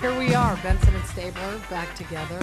Here we are, Benson and Stabler, back together.